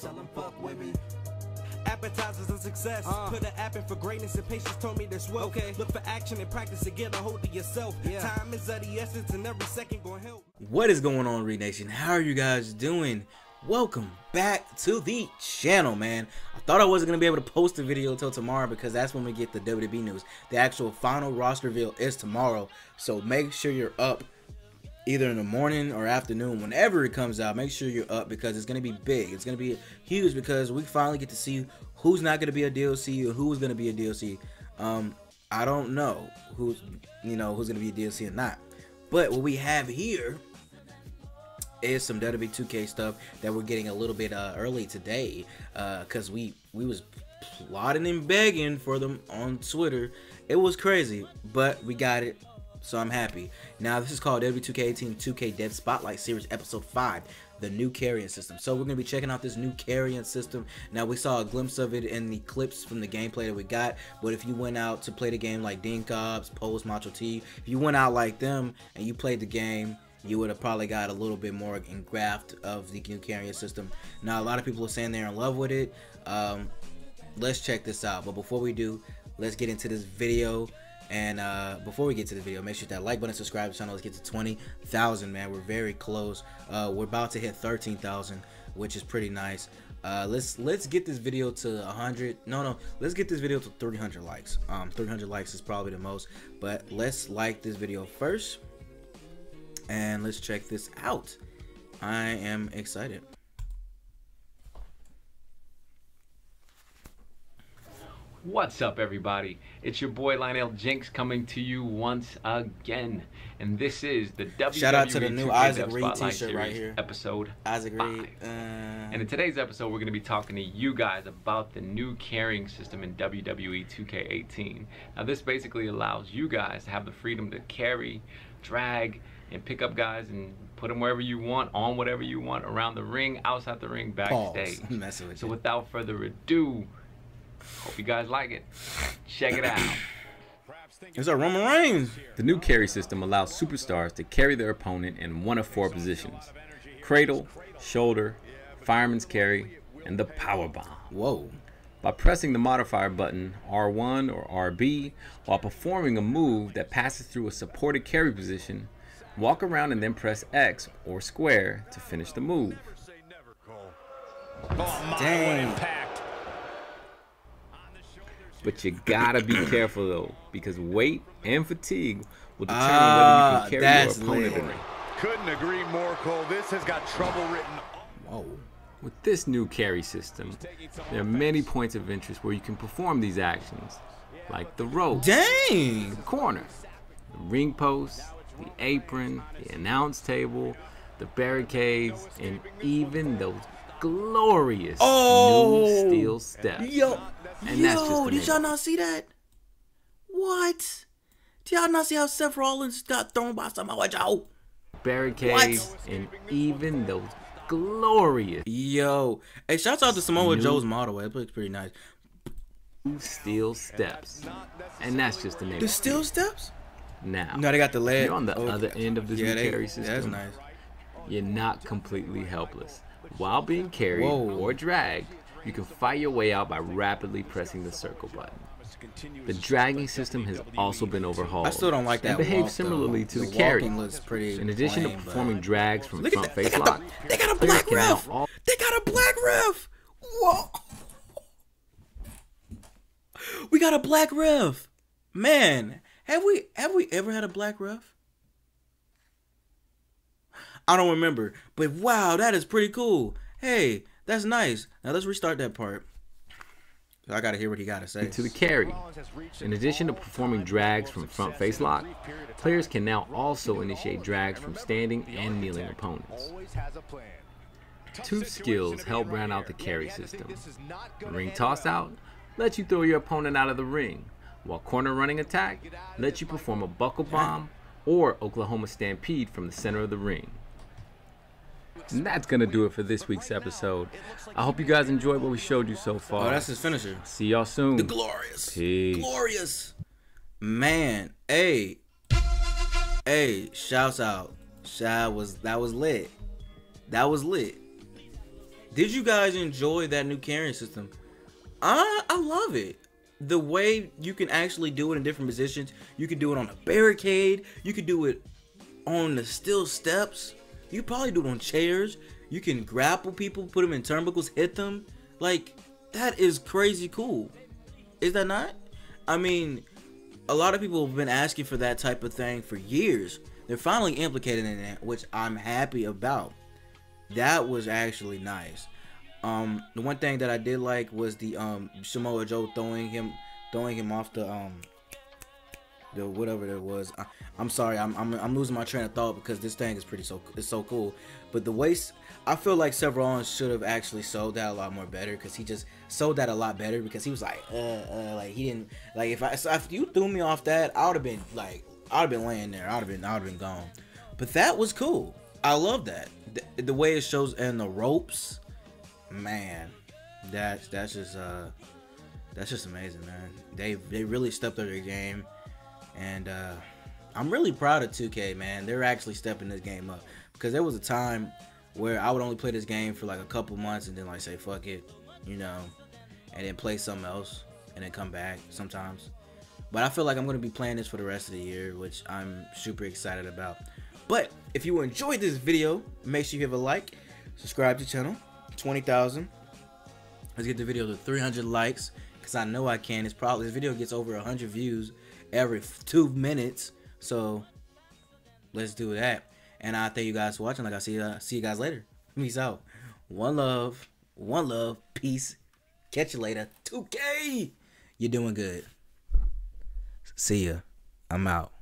tell them fuck with me. Appetizers and success. Uh. Put an app in for greatness and patience told me this wealth. Okay. Look for action and practice to get a hold of yourself. Yeah. Time is of the essence and every second gonna help. What is going on, Reid Nation? How are you guys doing? Welcome back to the channel, man. I thought I wasn't gonna be able to post a video until tomorrow because that's when we get the WWE news. The actual final roster reveal is tomorrow, so make sure you're up either in the morning or afternoon, whenever it comes out. Make sure you're up because it's gonna be big. It's gonna be huge because we finally get to see who's not gonna be a DLC or who's gonna be a DLC. Um, I don't know who's you know who's gonna be a DLC or not. But what we have here is some WWE 2K stuff that we're getting a little bit uh, early today because we we was plotting and begging for them on Twitter. It was crazy, but we got it, so I'm happy. Now this is called WWE 2K18 2K Dev Spotlight Series Episode 5, the new carrying system. So we're gonna be checking out this new carrying system. Now we saw a glimpse of it in the clips from the gameplay that we got, but if you went out to play the game like Denkopps, Pose, Macho T, if you went out like them and you played the game you would have probably got a little bit more engraft of the new carrying system. Now, a lot of people are saying they're in love with it. Um, let's check this out. But before we do, let's get into this video. And uh, before we get to the video, make sure that like button, subscribe channel. Let's get to 20,000, man. We're very close. Uh, we're about to hit 13,000, which is pretty nice. Uh, let's let's get this video to 100. No, no, let's get this video to 300 likes. Um, 300 likes is probably the most, but let's like this video first and let's check this out. I am excited. What's up, everybody? It's your boy Lionel Jinx coming to you once again, and this is the WWE Shout out to the new 2K Issac Reid Spotlight t-shirt right Series, here. episode Issac five. Reid. Uh, And in today's episode, we're going to be talking to you guys about the new carrying system in WWE 2K18. Now, this basically allows you guys to have the freedom to carry, drag, and pick up guys and put them wherever you want, on whatever you want, around the ring, outside the ring, backstage. With So without further ado, you guys like it. Check it out. It's a Roman Reigns. The new carry system allows superstars to carry their opponent in one of four positions cradle, shoulder, fireman's carry, and the power bomb. Whoa. By pressing the modifier button R1 or RB while performing a move that passes through a supported carry position, walk around and then press X or square to finish the move. Dang. But you gotta be careful though, because weight and fatigue will determine Ah, whether you can carry your opponent lit. or not. Couldn't agree more, Cole. This has got trouble written. Whoa. With this new carry system, there are many points of interest where you can perform these actions, like the rope, Dang. the corner, the ring post, the apron, the announce table, the barricades, and even those glorious Oh. new steel steps. Yo. And that's just Yo, did y'all not see that? What? Did y'all not see how Seth Rollins got thrown by Samoa Joe? Barricades, and even those glorious Yo. Hey, shouts out to Samoa New- Joe's model. It looks pretty nice. steel steps. And that's just the name. The steel steps? Now, No, they got the lead. you're on the Oh, other end of this yeah, carry yeah, system. that's nice. you're not completely helpless. While being carried Whoa. or dragged, you can fight your way out by rapidly pressing the circle button. The dragging system has also been overhauled. I still don't like that and behaves walk, similarly though. to the, The carry. walking looks pretty In addition plain, to but- performing drags from Look front that. face lock, the, they got a black ref. They got a black ref. Whoa. We got a black ref. Man, have we have we ever had a black ref? I don't remember, but wow, that is pretty cool. Hey, that's nice. Now let's restart that part. So I gotta hear what he gotta say. to the carry. In addition to performing drags from front face lock, players can now also initiate drags from standing and kneeling opponents. Two skills help round out the carry system. Ring toss out lets you throw your opponent out of the ring, while corner running attack lets you perform a buckle bomb or Oklahoma Stampede from the center of the ring. And that's gonna do it for this week's episode. I hope you guys enjoyed what we showed you so far. Oh, that's his finisher. See y'all soon. The glorious. Peace. Glorious. Man, hey. Hey, shouts out. Shout was that was lit. That was lit. Did you guys enjoy that new carrying system? I I love it. The way you can actually do it in different positions. You can do it on a barricade. You can do it on the steel steps. You probably do it on chairs. You can grapple people, put them in turnbuckles, hit them. Like that is crazy cool. Is that not? I mean, a lot of people have been asking for that type of thing for years. They're finally implicated in it, which I'm happy about. That was actually nice. Um, the one thing that I did like was the um Samoa Joe throwing him throwing him off the um the whatever it was. I, am sorry, I'm, I'm I'm losing my train of thought because this thing is pretty so it's so cool. But the waist, I feel like Rollins should have actually sold that a lot more better because he just sold that a lot better because he was like, uh, uh, like he didn't like if I so if you threw me off that, I would have been like I'd have been laying there. I'd have been I'd have been gone. But that was cool. I love that. The, the way it shows and the ropes, man, that's that's just uh that's just amazing, man. They they really stepped up their game, and uh, I'm really proud of 2K, man. They're actually stepping this game up because there was a time where I would only play this game for like a couple months and then like say fuck it, you know, and then play something else and then come back sometimes. But I feel like I'm going to be playing this for the rest of the year, which I'm super excited about. But if you enjoyed this video, make sure you give a like, subscribe to the channel, 20,000. Let's get the video to 300 likes, because I know I can. It's probably, this video gets over 100 views every two minutes. So let's do that. And I thank you guys for watching. Like I see, uh, see you guys later. Peace out. One love, one love, peace. Catch you later. 2K. You're doing good. See ya. I'm out.